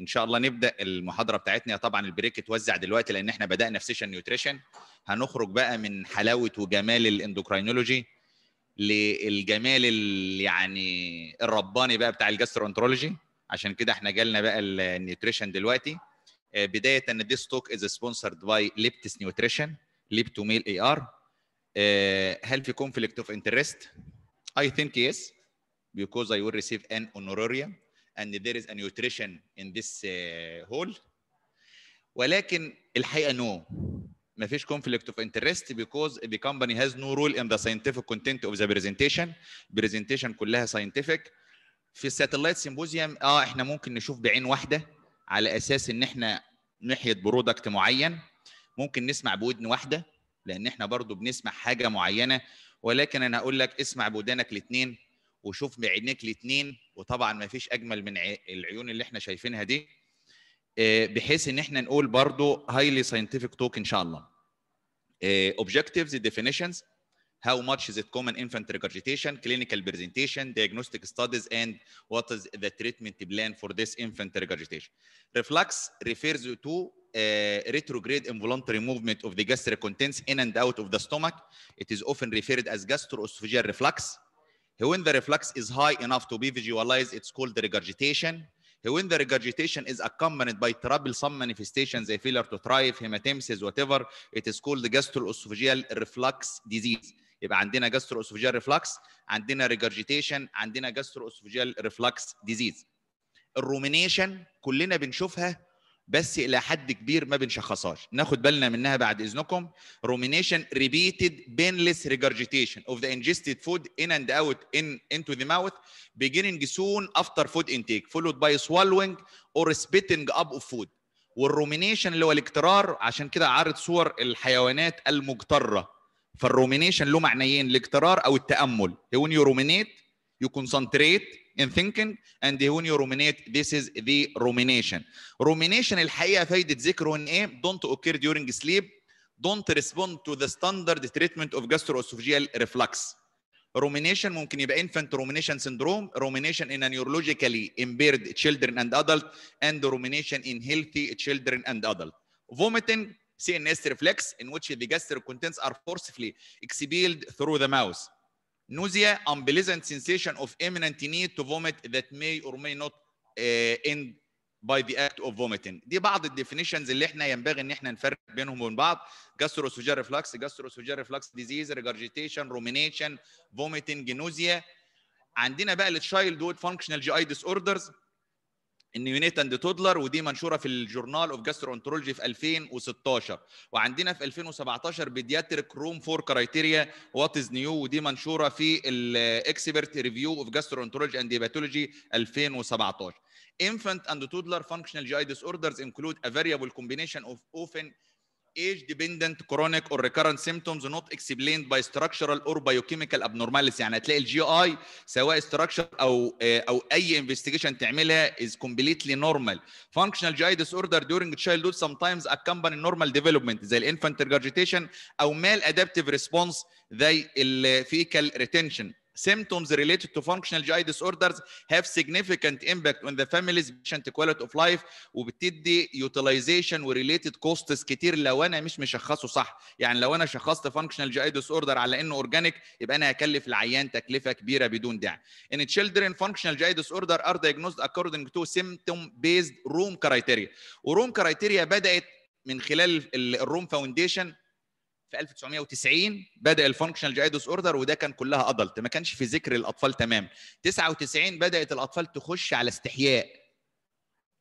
إن شاء الله نبدأ المحاضرة بتاعتنا. طبعا ال break اتوزع دلوقتي لأن إحنا بدأنا في session nutrition هنخرج بقى من حلاوة وجمال ال endocrinology للجمال يعني الرباني بقى بتاع ال gastroenterology عشان كده إحنا جالنا بقى ال nutrition دلوقتي. بداية إن this talk is sponsored by Liptis Nutrition Liptomil AR هل في conflict of interest? I think yes because I will receive an honorarium. And there is a nutrition in this uh, hall ولكن الحقيقة no. ما فيش conflict of interest because the company has no role in the scientific content of the presentation. Presentation كلها scientific. في ال satellite symposium آه إحنا ممكن نشوف بعين واحدة على أساس إن إحنا ناحيه product معين. ممكن نسمع بودن واحدة لأن إحنا برضو بنسمع حاجة معينة. ولكن أنا أقول لك اسمع بودانك الاثنين وشوف بعينيك الاثنين وطبعا ما فيش اجمل من العيون اللي إحنا شايفينها دي بحيث ان إحنا نقول برضو highly scientific talk ان شاء الله objectives definitions how much is it common infant regurgitation clinical presentation diagnostic studies and what is the treatment plan for this infant regurgitation reflux refers to uh, retrograde involuntary movement of the gastric contents in and out of the stomach it is often referred as gastroesophageal reflux when the reflux is high enough to be visualized it's called regurgitation when the regurgitation is accompanied by troublesome manifestations a failure to thrive hematemesis whatever it is called gastroesophageal reflux disease يبقى عندنا gastroesophageal reflux عندنا regurgitation عندنا gastroesophageal reflux disease الرومينيشن كلنا بنشوفها بس إلى حد كبير ما بنشخصهاش. ناخد بالنا منها بعد إذنكم. rumination repeated painless regurgitation of the ingested food in and out in into the mouth beginning soon after food intake followed by swallowing or spitting up of food وال rumination اللي هو الاجترار عشان كده عارض صور الحيوانات المجترة. فال rumination له معنيين الاجترار أو التأمل. When you ruminate you concentrate in thinking and when you ruminate this is the rumination rumination الحقيقة فايده ذكره ان إيه don't occur during sleep don't respond to the standard treatment of gastroesophageal reflux rumination ممكن يبقى infant rumination syndrome rumination in a neurologically impaired children and adult and rumination in healthy children and adult vomiting CNS reflex in which the gastric contents are forcefully expelled through the mouth nausea unpleasant sensation of imminent need to vomit that may or may not uh, end by the act of vomiting دي بعض ال definitions اللي إحنا ينبغي ان إحنا نفرق بينهم وبين بعض gastroesophageal reflux gastroesophageal reflux disease regurgitation rumination vomiting nausea عندنا بقى ال childhood functional GI disorders ال neonate and toddler ودي منشورة في ال Journal of Gastroenterology في 2016 وعندنا في 2017 pediatric Rome IV criteria what is new ودي منشورة في ال Expert Review of Gastroenterology and Hepatology 2017 infant and toddler functional GI disorders include a variable combination of often age-dependent chronic or recurrent symptoms not explained by structural or biochemical abnormalities يعني هتلاقي الجي اي سواء structure أو أو اي investigation تعملها is completely normal functional GI disorder during childhood sometimes accompany normal development زي الانفant regurgitation أو maladaptive response زي الفيكال retention symptoms related to functional GI disorders have significant impact on the family's patient quality of life وبتدي utilization و related costs كتير لو أنا مش مشخصه صح يعني لو أنا شخصت functional GI disorder على انه organic يبقى أنا هكلف العيان تكلفه كبيره بدون داعي in children functional GI disorder are diagnosed according to symptom based Rome criteria و Rome criteria بدات من خلال ال Rome Foundation في 1990 بدأ ال functional GI disorder وده كان كلها adult ما كانش في ذكر الأطفال تمام. 99 بدأت الأطفال تخش على استحياء.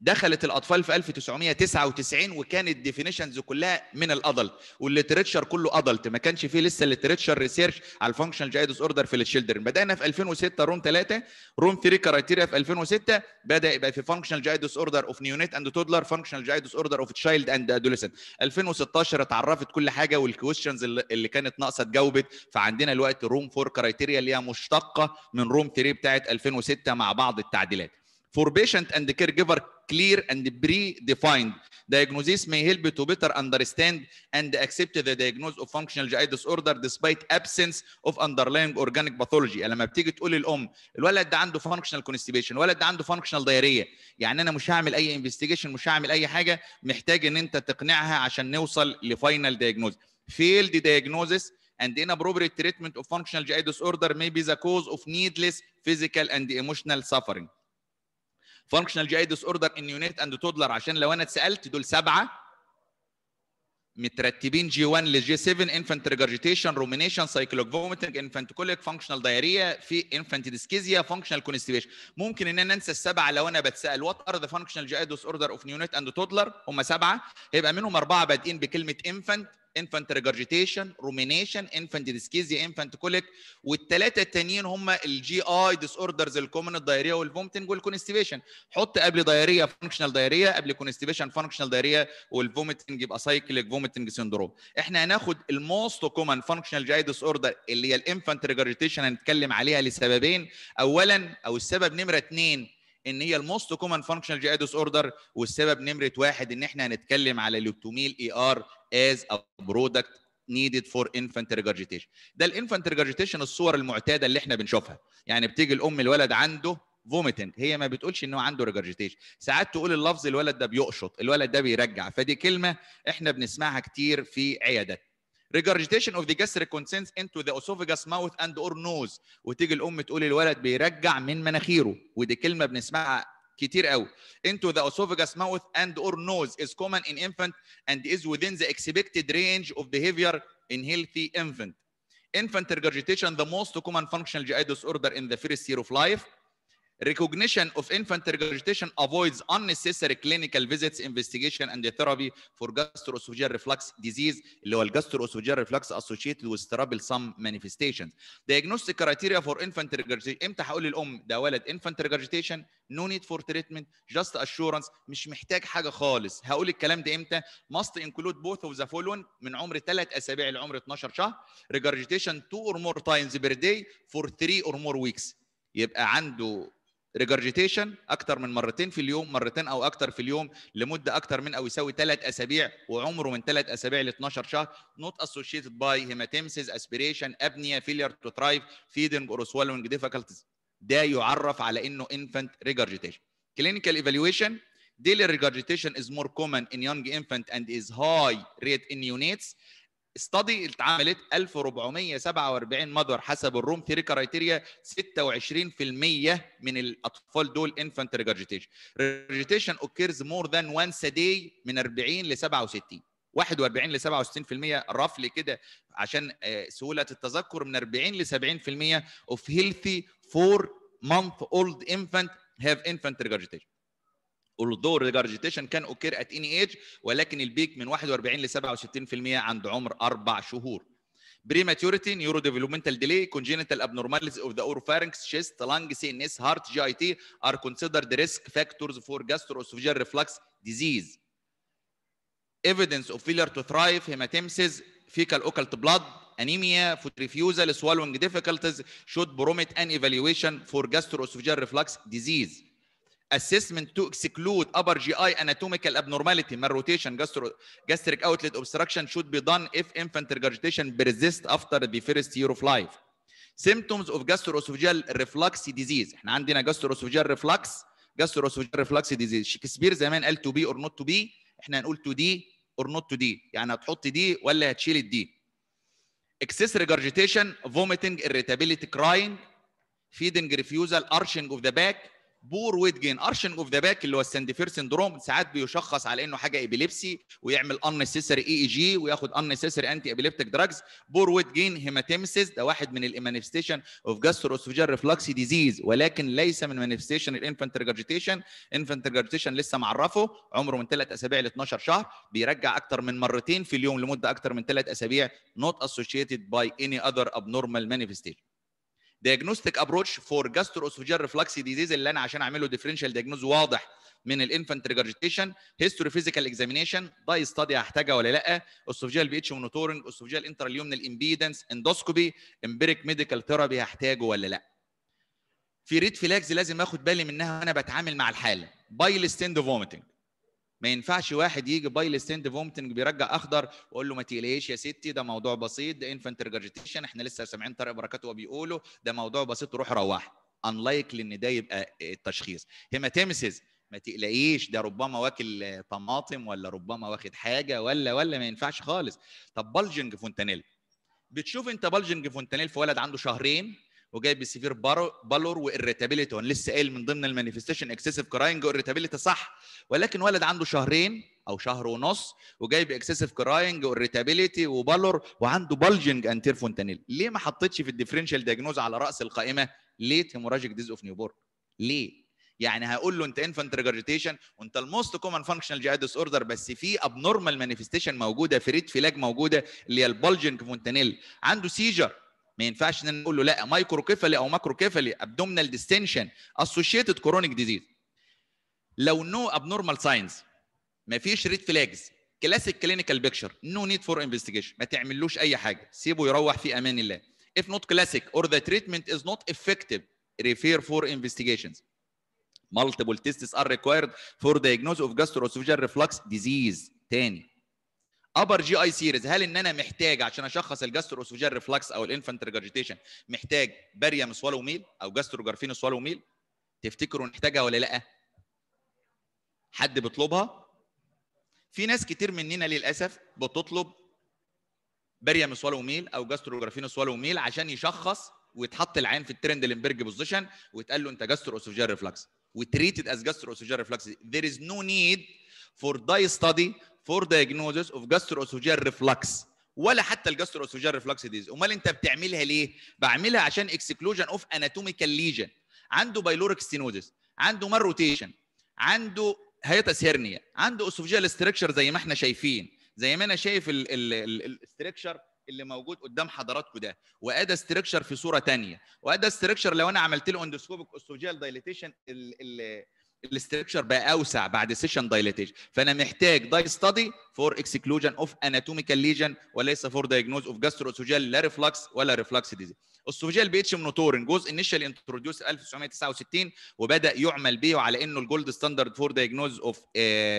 دخلت الأطفال في 1999 وكانت ال definitions كلها من ال adult وال literature كله adult ما كانش فيه لسه ال literature research على ال functional GI disorder في ال children بدأنا في 2006 Rome 3 Rome 3 criteria في 2006 بدأ يبقى في functional GI disorder of neonate and toddler functional GI disorder of child and adolescent 2016 اتعرفت كل حاجة وال questions اللي كانت ناقصة اتجاوبت فعندنا الوقت Rome 4 criteria اللي هي مشتقة من Rome 3 بتاعت 2006 مع بعض التعديلات. For patient and caregiver clear and pre-defined Diagnosis may help to better understand and accept the diagnosis of functional GI disorder despite absence of underlying organic pathology يعني لما بتيجي تقول للام الولد ده عنده functional constipation الولد ده عنده functional diarrhea يعني أنا مش هعمل اي investigation مش هعمل اي حاجة محتاج ان انت تقنعها عشان نوصل ل final diagnosis failed diagnosis and inappropriate treatment of functional GI disorder may be the cause of needless physical and emotional suffering. functional GI disorder in neonate and toddler عشان لو أنا اتسألت دول سبعة مترتبين G 1 ل G 7 infant regurgitation rumination cyclic vomiting infant colic functional diarrhea في infant dyschezia functional constipation ممكن إن أنا أنسى السبعة لو أنا بتسأل what are the functional GI disorder of neonate and toddler هم سبعة. هيبقى منهم أربعة بادئين بكلمة infant infant regurgitation rumination infant dyschezia infant colic. والثلاثه التانيين هم ال GI disorders ال common ال diarrhea وال vomiting وال constipation حط قبل diarrhea functional diarrhea قبل constipation functional diarrhea وال vomiting يبقى cyclic vomiting syndrome إحنا هناخد ال most common functional GI disorder اللي هي ال infant regurgitation هنتكلم عليها لسببين. اولا أو السبب نمرة اثنين إن هي ال most common functional GI disorder والسبب نمرة واحد إن إحنا هنتكلم على ل Optomil AR as a product needed for infant regurgitation. ده ال infant regurgitation الصور المعتادة اللي إحنا بنشوفها. يعني بتيجي الأم الولد عنده vomiting هي ما بتقولش ان هو عنده regurgitation ساعات تقول اللفظ الولد ده بيقشط الولد ده بيرجع. فدي كلمة إحنا بنسمعها كتير في عيادات. regurgitation of the gastric contents into the esophagus mouth and or nose وتيجي الام تقول الولد بيرجع من مناخيره ودي كلمه بنسمعها كتير قوي into the esophagus mouth and or nose is common in infant and is within the expected range of behavior in healthy infant infant regurgitation the most common functional GI disorder in the first year of life Recognition of infant regurgitation avoids unnecessary clinical visits, investigation, and therapy for gastroesophageal reflux disease اللي هو الجاستروesophageal reflux associated with cerebral some manifestations. Diagnostic criteria for infant regurgitation إمتى هقول للام ده ولد infant regurgitation no need for treatment just assurance مش محتاج حاجة خالص هقول الكلام ده إمتى must include both of the following من عمر 3 اسابيع لعمر 12 شهر regurgitation two or more times per day for three or more weeks يبقى عنده ريجرجيتيشن أكتر من مرتين في اليوم مرتين أو أكتر في اليوم لمده أكتر من أو يساوي ثلاث اسابيع وعمره من ثلاث اسابيع ل 12 شهر not associated by hematemesis aspiration apnea failure to thrive feeding or swallowing difficulties ده يعرف على انه infant regurgitation clinical evaluation daily regurgitation is more common in young infant and is high rate in neonates study اتعملت 1447 mother حسب ال Rome three criteria 26% من الأطفال دول infant regurgitation regurgitation occurs more than once daily من 40 ل 67 41 ل 67% roughly كده عشان سهولة التذكر من 40 ل 70% of healthy 4 month old infant have infant regurgitation. Although regurgitation can occur at any age ولكن البيك من 41 ل 67% عند عمر أربع شهور. Prematurity, neurodevelopmental delay, congenital abnormalities of the oropharynx, chest, lung, CNS, heart, GIT are considered risk factors for gastroesophageal reflux disease. Evidence of failure to thrive, hematemesis, fecal occult blood, anemia, food refusal, swallowing difficulties should prompt an evaluation for gastroesophageal reflux disease. Assessment to exclude upper GI anatomical abnormality, malrotation, gastro, gastric outlet obstruction should be done if infant regurgitation persists after the first year of life. Symptoms of gastroesophageal reflux disease. إحنا عندنا gastroesophageal reflux, gastroesophageal reflux disease. شكسبير زمان قال to be or not to be، إحنا هنقول to be or not to be، يعني هتحط D ولا هتشيل ال D. Excess regurgitation, vomiting, irritability, crying, feeding refusal, arching of the back, poor weight gain. arching of the back اللي هو ال Sandifer syndrome ساعات بيشخص على إنه حاجة epilepsy ويعمل unnecessary EEG وياخد unnecessary anti epileptic drugs poor weight gain hematemesis ده واحد من ال manifestation of gastroesophageal reflux disease ولكن ليس من manifestation ال infant regurgitation infant regurgitation لسه معرفه. عمره من 3 أسابيع ل 12 شهر. بيرجع أكتر من مرتين في اليوم لمدة أكتر من 3 أسابيع. Not associated by any other abnormal manifestation. Diagnostic approach for gastroesophageal reflux disease اللي أنا عشان أعمله differential diagnosis واضح من ال infant regurgitation history physical examination dye study هحتاجها ولا لأ. esophageal pH monitoring esophageal intraluminal impedance endoscopy empiric medical therapy هحتاجه ولا لأ. في red flags لازم آخد بالي منها وأنا بتعامل مع الحالة. bile stained vomiting ما ينفعش واحد يجي bile stained vomiting بيرجع أخضر وأقول له ما تقلقيش يا ستي ده موضوع بسيط ده infant regurgitation إحنا لسه سامعين طارق بركات وهو بيقوله ده موضوع بسيط روح روح. unlikely إن ده يبقى التشخيص. hematemesis ما تقلقيش ده ربما واكل طماطم ولا ربما واخد حاجة ولا ولا ما ينفعش خالص. طب bulging fontanelle بتشوف أنت bulging fontanelle في ولد عنده شهرين وجايب ال severe pallor و irritability وأنا لسه قايل من ضمن ال manifestation excessive crying و irritability صح. ولكن ولد عنده شهرين أو شهر ونص وجايب excessive crying و irritability و pallor وعنده bulging anterior fontanelle ليه ما حطيتش في ال differential diagnosis على رأس القائمة؟ late hemorrhagic disease of newborn ليه؟ يعني هقول له أنت infant regurgitation وانت ال most common functional GI disorder بس في abnormal manifestation موجودة في red flag موجودة اللي هي ال bulging fontanelle عنده seizure ما ينفعش ان نقول له لا microcephaly أو macrocephaly abdominal distension associated chronic disease لو no abnormal signs ما فيش red flags classic clinical picture no need for investigation ما تعملوش أي حاجة سيبه يروح في أمان الله. If not classic or the treatment is not effective refer for investigations. Multiple tests are required for diagnosis of gastroesophageal reflux disease. تاني. upper GI series هل إن أنا محتاج عشان أشخص ال gastroesophageal reflux أو ال infant regurgitation محتاج barium swallow meal أو Gastrografin swallow meal تفتكروا نحتاجها ولا لأ؟ حد بيطلبها؟ في ناس كتير مننا للأسف بتطلب barium swallow meal أو Gastrografin swallow meal عشان يشخص ويتحط العيان في ال Trendelenburg position ويتقال له أنت gastroesophageal reflux و treated as gastroesophageal reflux there is no need for dye study for diagnosis of gastroesophageal reflux. ولا حتى ال gastroesophageal reflux disease أمال أنت بتعملها ليه؟ بعملها عشان exclusion of anatomical lesion عنده pyloric stenosis عنده malrotation عنده hiatus hernia عنده esophageal stricture زي ما إحنا شايفين. زي ما أنا شايف ال stricture اللي موجود قدام حضراتكم ده. وادى stricture في صورة ثانية وادى stricture لو أنا عملت له endoscopic esophageal dilatation ال stricture بقى أوسع بعد session dilatation فأنا محتاج dye study for exclusion of anatomical lesion وليس for diagnosis of gastroesophageal لا reflux ولا reflux disease ال esophageal pH monitoring جزء initial introduced 1969 وبدأ يعمل به على إنه ال gold standard for diagnosis of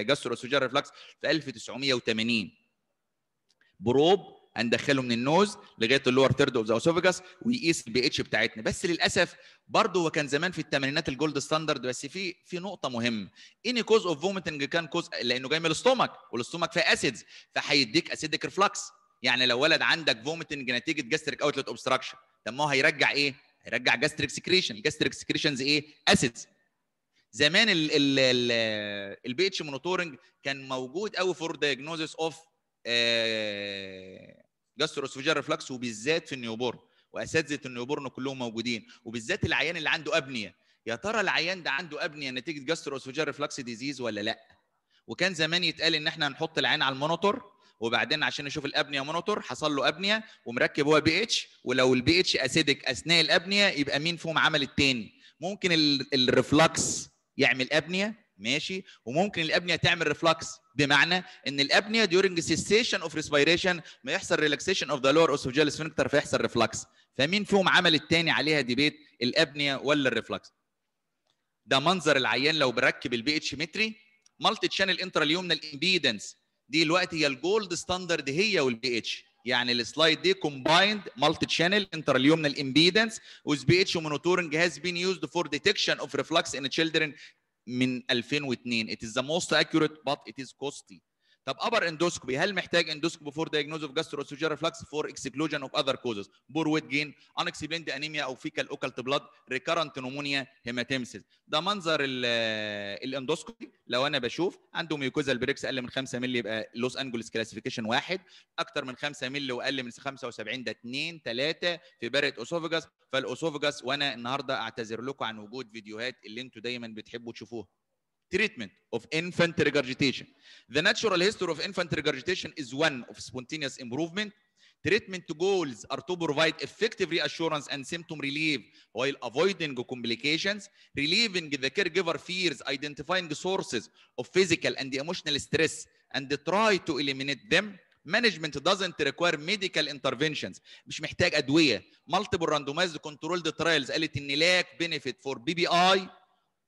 gastroesophageal reflux في 1980 probe هندخله من ال nose لغاية ال lower third of the esophagus ويقيس البي اتش بتاعتنا. بس للأسف برضه هو كان زمان في الثمانينات ال gold standard بس في في نقطة مهمة. any cause of vomiting كان cause لأنه جاي من ال stomach وال stomach فيه acids فهيديك acidic reflux يعني لو ولد عندك vomiting نتيجة gastric outlet obstruction طب ما هو هيرجع إيه؟ هيرجع gastric secretion gastric secretions إيه؟ acids زمان ال pH monitoring كان موجود قوي for diagnosis of gastroesophageal reflux وبالذات في ال newborn وأساتذة ال newborn كلهم موجودين وبالذات العيان اللي عنده apnea. يا ترى العيان ده عنده apnea نتيجة gastroesophageal reflux disease ولا لأ؟ وكان زمان يتقال إن إحنا هنحط العيان على ال monitor وبعدين عشان نشوف ال apnea monitor حصل له apnea ومركب هو بي إتش ولو ال pH acidic أثناء ال apnea يبقى مين فيهم عمل التاني؟ ممكن ال reflux يعمل apnea ماشي وممكن ال apnea تعمل reflux بمعنى إن ال apnea during cessation of respiration ما يحصل relaxation of the lower esophageal sphincter فيحصل reflux فمين فيهم عمل الثاني عليها debate ال apnea ولا ال reflux ده منظر العيان لو بركب ال pH metry multichannel intraluminal impedance دي الوقت هي ال gold standard هي وال pH يعني ال slide دي combined multi channel intraluminal impedance with pH monitoring has been used for detection of reflux in children من 2002 it is the most accurate but it is costly طب upper endoscopy هل محتاج endoscopy for diagnosis of gastroesophageal reflux for exclusion of other causes poor weight gain unexplained anemia أو fecal occult blood recurrent pneumonia hematemesis ده منظر ال endoscopy لو أنا بشوف عنده mucosal breaks أقل من 5 مللي يبقى Los Angeles classification واحد أكتر من 5 مللي وأقل من 75 ده 2 3 في Barrett esophagus فال esophagus وأنا النهارده أعتذر لكم عن وجود فيديوهات اللي أنتوا دايما بتحبوا تشوفوها. treatment of infant regurgitation. The natural history of infant regurgitation is one of spontaneous improvement. Treatment goals are to provide effective reassurance and symptom relief while avoiding complications, relieving the caregiver fears, identifying sources of physical and emotional stress, and try to eliminate them. Management doesn't require medical interventions. مش محتاج أدوية. Multiple randomized controlled trials قالت إن lack benefit for BBI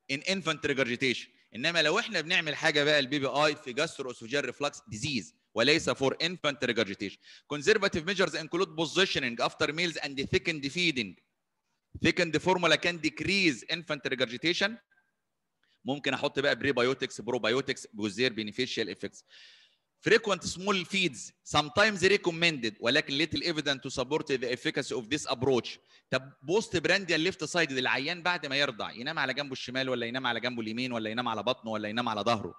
in infant regurgitation. إنما لو إحنا بنعمل حاجة بقى البي بي اي في جاسترو اسوجيال ريفلكس ديزيز وليس فور انفانت ريجرجيتيشن conservative measures include positioning after meals and thickened feeding. Thickened formula can decrease infant regurgitation. ممكن أحط بقى بريبايوتكس بروبايوتكس بوزير بينيفيشال افكتس frequent small feeds sometimes recommended ولكن little evidence to support the efficacy of this approach. طب postprandial ال left side للعيان بعد ما يرضع ينام على جنبه الشمال ولا ينام على جنبه اليمين ولا ينام على بطنه ولا ينام على ظهره؟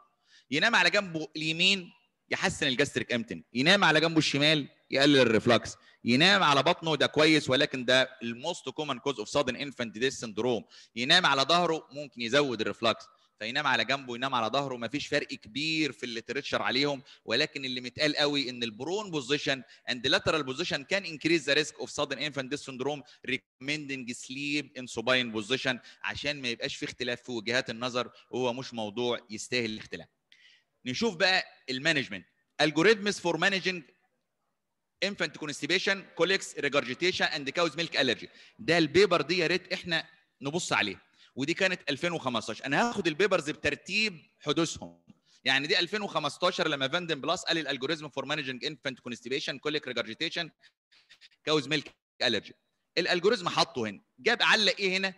ينام على جنبه اليمين يحسن ال gastric emptying ينام على جنبه الشمال يقلل ال reflux ينام على بطنه ده كويس ولكن ده ال most common cause of sudden infant death syndrome ينام على ظهره ممكن يزود ال reflux فينام على جنبه ينام على ظهره مفيش فرق كبير في ال literature عليهم. ولكن اللي متقال قوي إن ال prone position and lateral position can increase the risk of sudden infant death syndrome recommending sleep in supine position عشان ما يبقاش في اختلاف في وجهات النظر وهو مش موضوع يستاهل الاختلاف. نشوف بقى ال management algorithms for managing infant constipation colics regurgitation and cow's milk allergy. ده ال paper دي يا ريت إحنا نبص عليه. ودي كانت 2015 أنا هاخد ال papers بترتيب حدوثهم. يعني دي 2015 لما فاندن بلاس قال ال algorithm for managing infant constipation colic regurgitation cow's milk allergy ال algorithm حطه هنا. جاب علق إيه هنا؟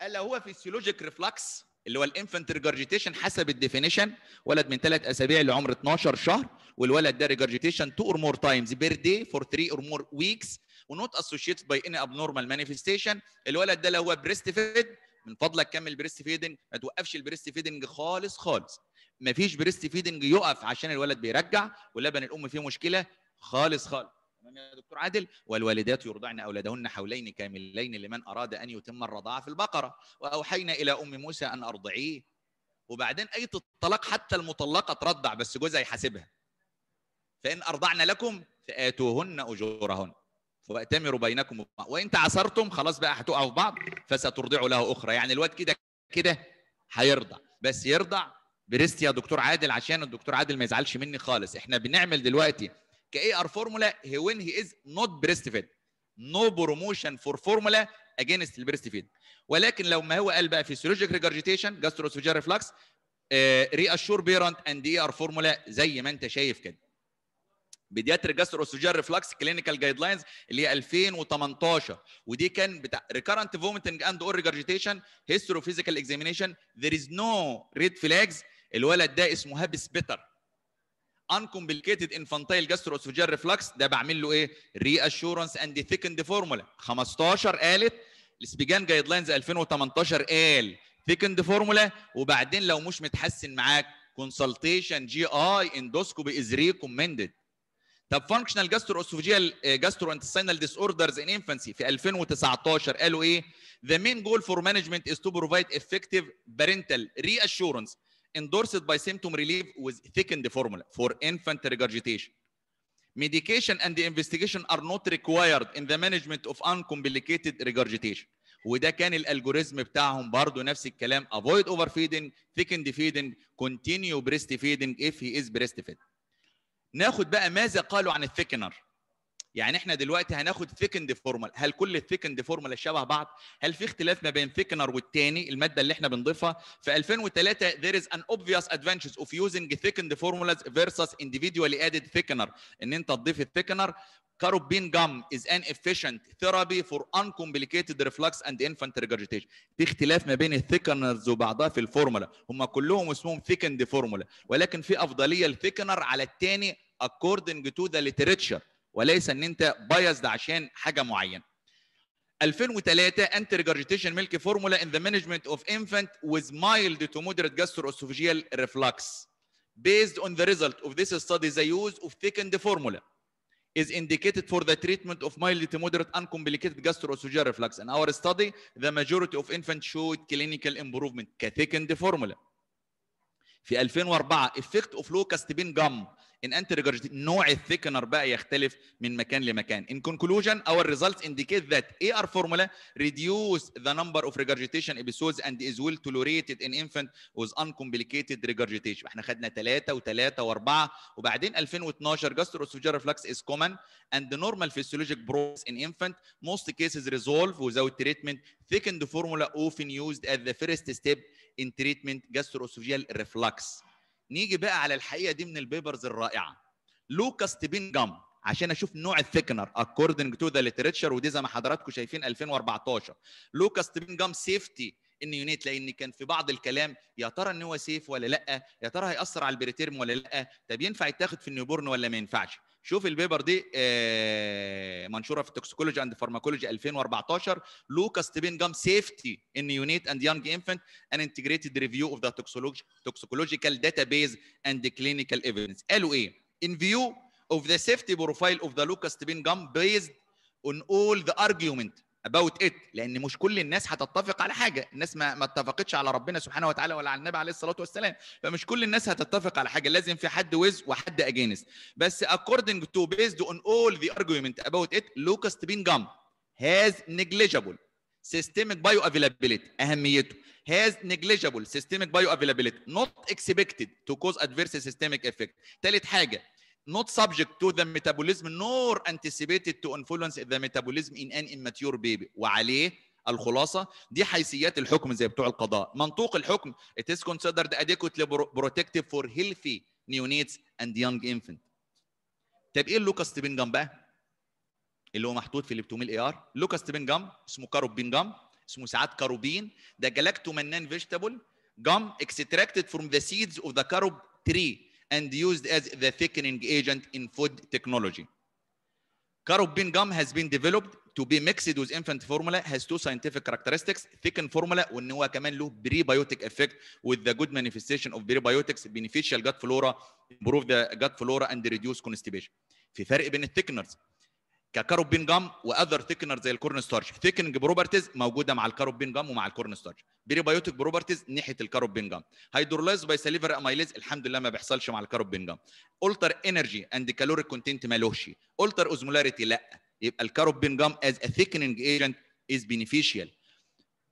قال هو physiologic reflux اللي هو ال infant regurgitation حسب ال definition ولد من ثلاث أسابيع لعمر 12 شهر والولد ده regurgitation 2 or more times per day for 3 or more weeks و not associated by any abnormal manifestation الولد ده لو هو breastfed من فضلك كمل breastfeeding ما توقفش ال breastfeeding خالص خالص. ما فيش breastfeeding يقف عشان الولد بيرجع ولبن الأم فيه مشكلة خالص خالص. تمام يا دكتور عادل؟ والوالدات يرضعن أولادهن حولين كاملين لمن أراد أن يتم الرضاعه في البقرة. وأوحينا إلى أم موسى أن أرضعيه. وبعدين إيه الطلاق حتى المطلقة ترضع بس جوزها يحاسبها. فإن أرضعن لكم فآتوهن أجورهن. واتمروا بينكم. وإن تعاسرتم خلاص بقى هتقعوا في بعض فسترضع له أخرى. يعني الواد كده كده هيرضع. بس يرضع breast يا دكتور عادل عشان الدكتور عادل ما يزعلش مني خالص. إحنا بنعمل دلوقتي ك AR formula when he is not breastfed no promotion for formula against ال breastfed ولكن لو ما هو قال بقى physiologic regurgitation gastroesophageal reflux reassure parent and AR formula زي ما انت شايف كده. pediatric gastroesophageal reflux clinical guidelines اللي هي 2018 ودي كان بتاع recurrent vomiting and or regurgitation history physical examination there is no red flags الولد ده اسمه happy spitter uncomplicated infantile gastroesophageal reflux ده بعمل له إيه؟ reassurance and thickened formula 15 قالت ال ESPGHAN guidelines 2018 قال thickened formula وبعدين لو مش متحسن معاك consultation جي اي endoscopy is recommended طب functional gastroesophageal gastrointestinal disorders in infancy في 2019 قالوا إيه؟ The main goal for management is to provide effective parental reassurance endorsed by symptom relief with thickened formula for infant regurgitation. Medication and the investigation are not required in the management of uncomplicated regurgitation. وده كان الالجوريزم بتاعهم برضه نفس الكلام avoid overfeeding, thickened feeding, continue breastfeeding if he is breastfed. ناخد بقى ماذا قالوا عن ال thickener يعني إحنا دلوقتي هناخد thickened formula هل كل ال thickened formula شبه بعض؟ هل في اختلاف ما بين thickener والتاني المادة اللي إحنا بنضيفها. في 2003 there is an obvious advantage of using thickened formulas versus individually added thickener. إن أنت تضيف ال thickener carob bean gum is an efficient therapy for uncomplicated reflux and infant regurgitation. في اختلاف ما بين الثيكنرز وبعضها في الفورمولا. هم كلهم اسمهم thickened فورمولا ولكن في أفضلية الثيكنر على الثاني according to the literature. وليس ان انت بايزد عشان حاجة معينه 2003 anti regurgitation milk formula in the management of infant with mild to moderate gastroesophageal reflux based on the result of this study the use of thickened formula is indicated for the treatment of mild to moderate uncomplicated gastroesophageal reflux. In our study, the majority of infants showed clinical improvement كthickened formula. في 2004 effect of low castipin gum in anti regurgitation نوع الثيكنر بقى يختلف من مكان لمكان in conclusion our results indicate that AR formula reduce the number of regurgitation episodes and is well tolerated in infant with uncomplicated regurgitation إحنا خدنا ثلاثة وثلاثة وأربعة وبعدين 2012 gastroesophageal reflux is common and the normal physiologic process in infant most cases resolve without treatment thickened formula often used as the first step in treatment gastroesophageal reflux نيجي بقى على الحقيقة دي من ال papers الرائعة. locust bean gum عشان أشوف نوع ال thickener according to the literature ودي زي ما حضراتكم شايفين 2014 locust bean gum safety in neonate لأن كان في بعض الكلام يا ترى إن هو safe ولا لأ؟ يا ترى هيأثر على ال preterm ولا لأ؟ طب ينفع يتاخد في ال newborn ولا ما ينفعش؟ شوف ال paper دي منشورة في toxicology and pharmacology 2014 locust bean gum safety in neonate and young infant an integrated review of the toxicological database and clinical evidence قالوا إيه؟ in view of the safety profile of the locust bean gum based on all the argument about it لأن مش كل الناس هتتفق على حاجة الناس ما, ما اتفقتش على ربنا سبحانه وتعالى ولا على النبي عليه الصلاه والسلام فمش كل الناس هتتفق على حاجة لازم في حد ويز وحد against بس according to based on all the argument about it leucostapin gum has negligible systemic bioavailability اهميته has negligible systemic bioavailability not expected to cause adverse systemic effect ثالث حاجة not subject to the metabolism nor anticipated to influence the metabolism in an immature baby وعليه الخلاصة دي حيثيات الحكم زي بتوع القضاء منطوق الحكم it is considered adequately protective for healthy neonates and young infant طب إيه اللوكاس تبنجم بقى اللي هو محطوط في الليبتوميل اي ار لوكاس تبنجم اسمه كاروبين جام اسمه ساعات كاروبين ده جلاكتومنان فيجيتابل جام extracted from the seeds of the carob tree and used as the thickening agent in food technology. Carobin gum has been developed to be mixed with infant formula has two scientific characteristics thicken formula وان هو كمان له prebiotic effect with the good manifestation of prebiotics beneficial gut flora improve the gut flora and reduce constipation في فرق بين الثيكنرز ككاروبين جام وأذر ثيكنر زي الكورن ستارش. thickening properties موجودة مع ال carob bean gum ومع ال corn starch. prebiotic properties ناحية ال carob bean gum. hydrolyzed by salivary amylase الحمد لله ما بيحصلش مع ال carob bean gum. alter energy and caloric content مالوش alter osmolarity لا. يبقى ال carob bean gum is a thickening agent is beneficial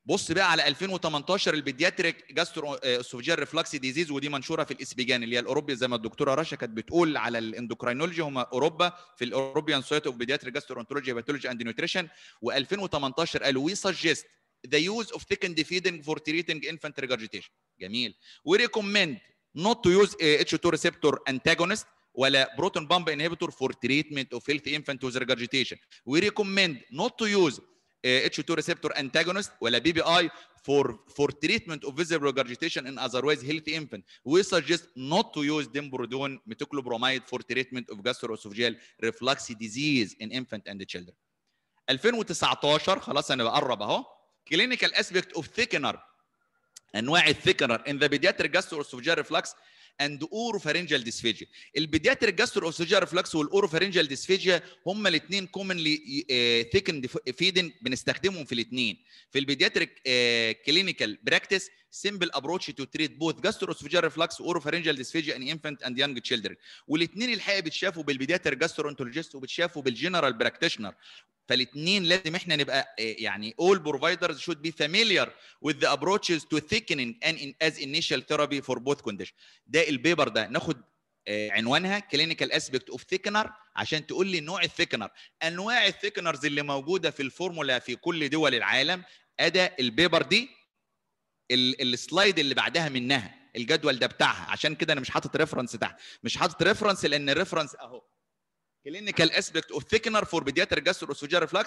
بص بقى على 2018 ال pediatric gastroesophageal reflux disease ودي منشورة في ال ESPGHAN اللي هي الأوروبي زي ما الدكتورة رشا كانت بتقول على ال endocrinology هم أوروبا في ال European Society of Pediatric Gastroenterology Hepatology and Nutrition و2018 قالوا we suggest the use of thickened feeding for treating infant regurgitation. جميل. Recommend not to use H2 receptor antagonist ولا proton pump inhibitor of healthy infant with regurgitation. We recommend not to use H2 receptor antagonist ولا بي بي اي for for treatment of visible regurgitation in otherwise healthy infant. We suggest not to use dimbrodone metoclopramide for treatment of gastroesophageal reflux disease in infant and children. 2019 خلاص أنا بقرب اهو clinical aspect of thickener انواع الثيكنر in the pediatric gastroesophageal reflux and oropharyngeal dysphagia. ال pediatric gastroesophageal reflux وال oropharyngeal dysphagia هما الاثنين commonly thickened feeding بنستخدمهم في الاثنين. في ال pediatric clinical practice simple approach to treat both gastroesophageal reflux و oropharyngeal dysphagia in infant and young children. والاثنين الحقيقة بتشافوا بال pediatric gastroenterologist وبتشافوا بال general practitioner. فالاثنين لازم إحنا نبقى يعني all providers should be familiar with the approaches to thickening and in, as initial therapy for both conditions. ده ال paper ده ناخد عنوانها clinical aspect of thickener عشان تقول لي نوع ال thickener أنواع ال thickeners اللي موجودة في الفورمولا في كل دول العالم ادى ال paper دي ال slide اللي بعدها منها الجدول ده بتاعها. عشان كده أنا مش حاطط reference تحت. مش حاطط reference لأن ال reference أهو. clinical aspect of thickener for pediatric gastroesophageal reflux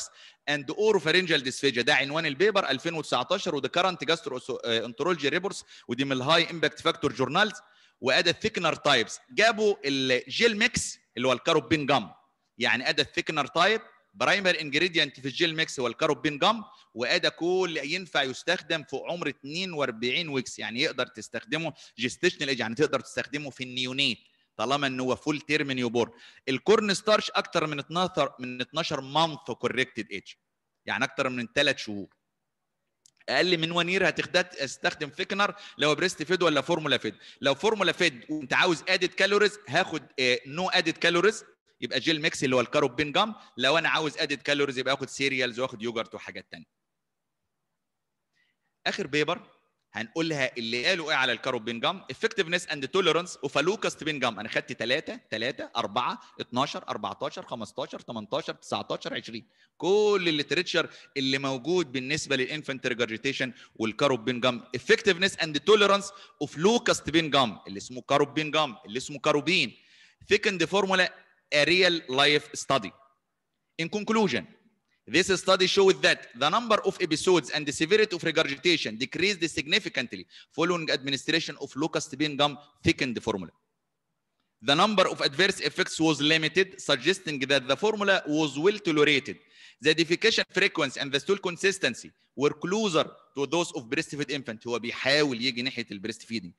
and oropharyngeal dysphagia. ده عنوان ال paper 2019 وده current gastroenterology reports ودي من ال high impact factor journals وادى ال thickener types جابوا ال GelMix اللي هو ال carob bean gum يعني ادى ال thickener type primary ingredient في ال GelMix هو ال carob bean gum وأدى كل ينفع يستخدم في عمر 42 weeks. يعني يقدر تستخدمه gestational age يعني تقدر تستخدمه في ال neonate طالما إن هو full term newborn ال corn starch أكتر من 12 من 12 month corrected age يعني أكتر من 3 شهور. أقل من 1 year هتستخدم thickener لو breast fed ولا formula fed لو formula fed وأنت عاوز add calories هاخد no added calories يبقى GelMix اللي هو ال carob bean gum. لو أنا عاوز add calories يبقى آخد cereals وآخد يوجرت وحاجات ثانية آخر paper هنقول لها اللي قالوا إيه على ال carob bean gum؟ effectiveness and tolerance of locust bean gum. أنا خدت 3 3 4 12 14 15 18 19 20 كل الليتريتشر اللي موجود بالنسبة للانفنت ريجرجيتيشن والكاروب بين جام. افكتفنس اند توليرانس اوف لوكاست بين جام. اللي اسمه كاروب بين جام. اللي اسمه كاروبين. ثيكند فورمولا a real life study. In conclusion, this study showed that the number of episodes and the severity of regurgitation decreased significantly following administration of locustibin gum thickened formula. The number of adverse effects was limited, suggesting that the formula was well tolerated. The defecation frequency and the stool consistency were closer to those of breastfed infant. هو بيحاول يجي ناحية البريست feeding.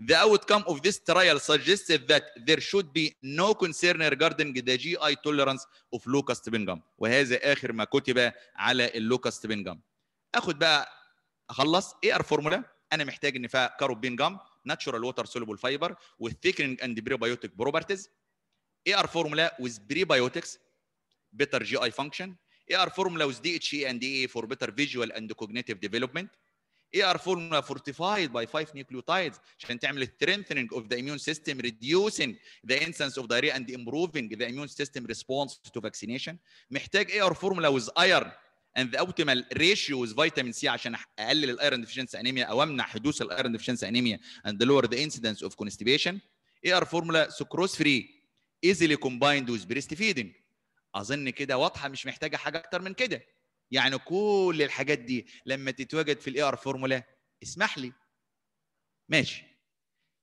The outcome of this trial suggested that there should be no concern regarding the GI tolerance of locustibin gum وهذا آخر ما كتب على اللوكاستبين جام اخد بقى اخلص إيه ار فورمولا أنا محتاج ان فيها كاروبين جام ناتشورال ووتر سولوبل فايبر with thickening and prebiotic properties AR formula with prebiotics better GI function AR formula with DHE and DA for better visual and cognitive development AR formula fortified by five nucleotides عشان تعمل strengthening of the immune system, reducing the incidence of diarrhea and improving the immune system response to vaccination. محتاج AR formula with iron and the optimal ratio with vitamin C عشان اقلل الايرون deficiency anemia أو امنع حدوث الايرون deficiency anemia and lower the incidence of constipation. AR formula sucrose free easily combined with breastfeeding. اظن كده واضحه مش محتاجه حاجة أكتر من كده. يعني كل الحاجات دي لما تتواجد في ال AR formula اسمح لي ماشي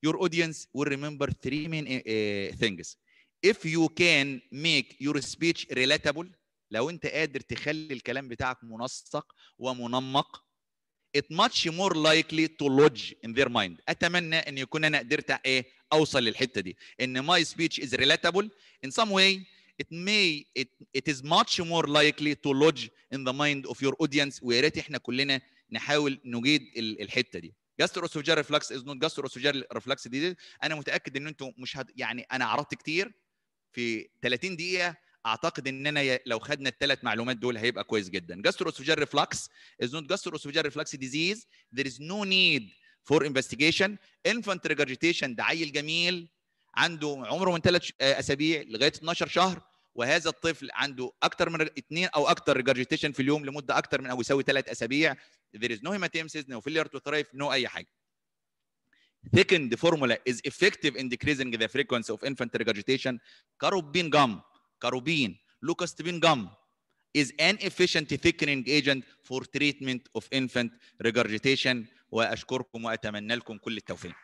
your audience will remember three main uh, things if you can make your speech relatable لو انت قادر تخلي الكلام بتاعك منسق ومنمق it much more likely to lodge in their mind اتمنى ان يكون أنا قدرت إيه اوصل للحته دي ان my speech is relatable in some way it may it, it is much more likely to lodge in the mind of your audience. ويا ريت إحنا كلنا نحاول نجيد الحتة دي. gastroesophageal reflux is not reflux di. أنا متأكد إن أنتم مش هد... يعني أنا عرضت كتير. في 30 دقيقة أعتقد إن أنا لو خدنا الثلاث معلومات دول هيبقى كويس جدا. gastroesophageal reflux is not reflux disease. There is no need for investigation. Infant regurgitation ده عيل جميل عنده عمره من ثلاث اسابيع لغايه 12 شهر وهذا الطفل عنده أكثر من اثنين أو أكثر regurgitation في اليوم لمده أكثر من أو يساوي ثلاث اسابيع there is no hematemesis no failure to thrive no اي حاجة thickened formula is effective in decreasing the frequency of infant regurgitation carob bean gum carob bean leucostibin gum is an efficient thickening agent for treatment of infant regurgitation واشكركم واتمنى لكم كل التوفيق